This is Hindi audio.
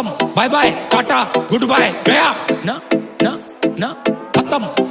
खत्म। Bye bye tata good bye गया। ना ना ना। खत्म।